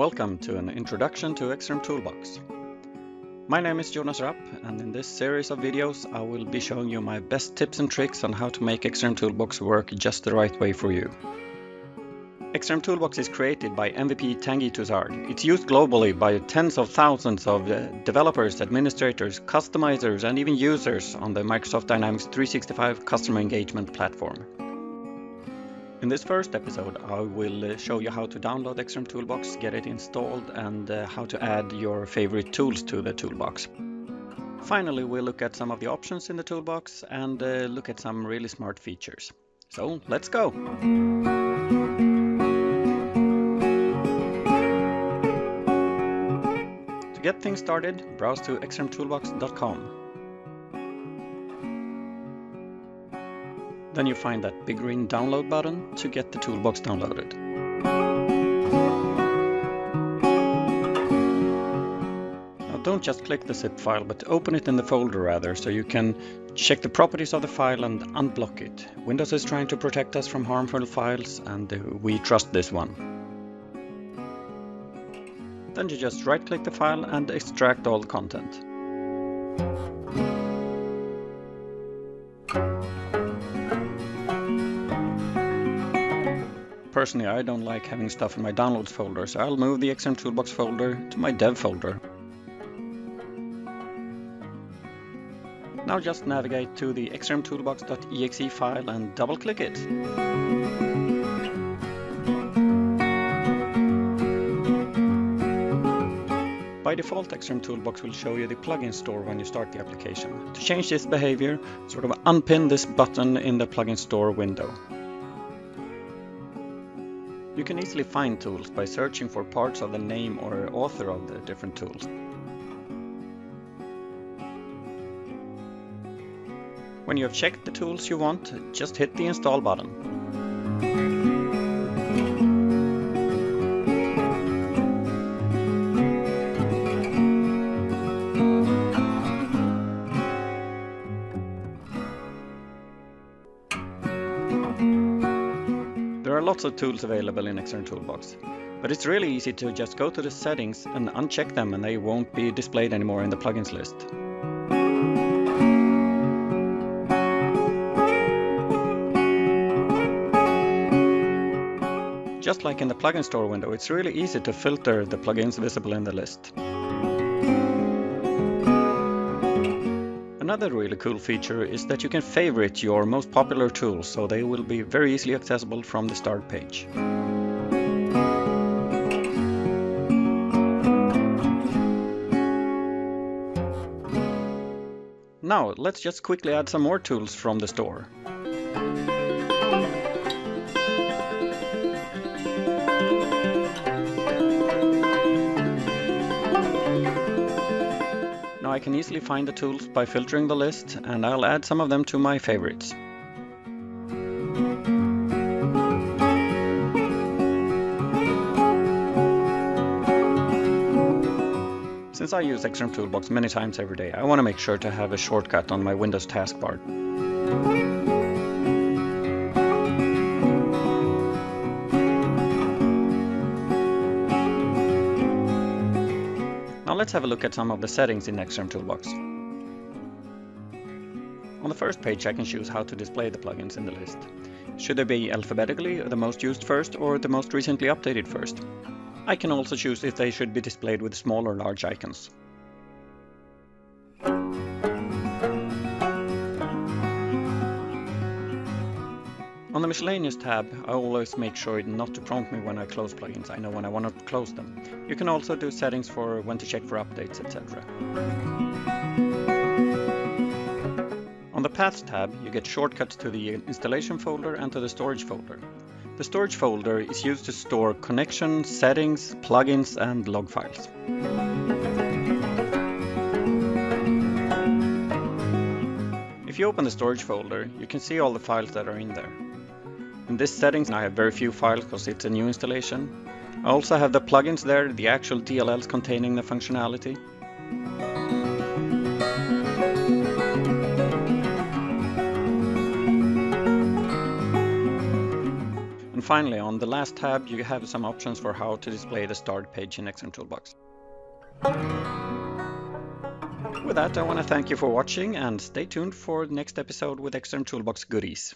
Welcome to an introduction to XrmToolBox. My name is Jonas Rapp and in this series of videos I will be showing you my best tips and tricks on how to make XrmToolBox work just the right way for you. XrmToolBox is created by MVP Tanguy Touzard. It's used globally by tens of thousands of uh, developers, administrators, customizers and even users on the Microsoft Dynamics 365 customer engagement platform. In this first episode, I will uh, show you how to download XrmToolBox, get it installed, and uh, how to add your favorite tools to the toolbox. Finally, we'll look at some of the options in the toolbox and uh, look at some really smart features. So let's go! To get things started, browse to xrmtoolbox.com. Then you find that big green download button to get the toolbox downloaded. Now don't just click the zip file, but open it in the folder rather, so you can check the properties of the file and unblock it. Windows is trying to protect us from harmful files, and uh, we trust this one. Then you just right click the file and extract all the content. Personally, I don't like having stuff in my downloads folder, so I'll move the XrmToolBox folder to my dev folder. Now just navigate to the XrmToolBox.exe file and double click it. By default, XrmToolBox will show you the plugin store when you start the application. To change this behavior, sort of unpin this button in the plugin store window. You can easily find tools by searching for parts of the name or author of the different tools. When you have checked the tools you want, just hit the install button. Are lots of tools available in XrmToolBox, but it's really easy to just go to the settings and uncheck them and they won't be displayed anymore in the plugins list. Just like in the plugin store window, it's really easy to filter the plugins visible in the list. Another really cool feature is that you can favorite your most popular tools so they will be very easily accessible from the start page. Now let's just quickly add some more tools from the store. I can easily find the tools by filtering the list and I'll add some of them to my favorites. Since I use XrmToolBox many times every day, I want to make sure to have a shortcut on my Windows taskbar. Let's have a look at some of the settings in XrmToolBox. On the first page I can choose how to display the plugins in the list. Should they be alphabetically the most used first or the most recently updated first? I can also choose if they should be displayed with small or large icons. Miscellaneous tab, I always make sure not to prompt me when I close plugins. I know when I want to close them. You can also do settings for when to check for updates, etc. On the Paths tab, you get shortcuts to the installation folder and to the storage folder. The storage folder is used to store connection, settings, plugins and log files. If you open the storage folder, you can see all the files that are in there. In this settings I have very few files because it's a new installation. I also have the plugins there, the actual DLLs containing the functionality. And finally, on the last tab, you have some options for how to display the start page in Xrm Toolbox. With that, I want to thank you for watching and stay tuned for the next episode with Xrm Toolbox goodies.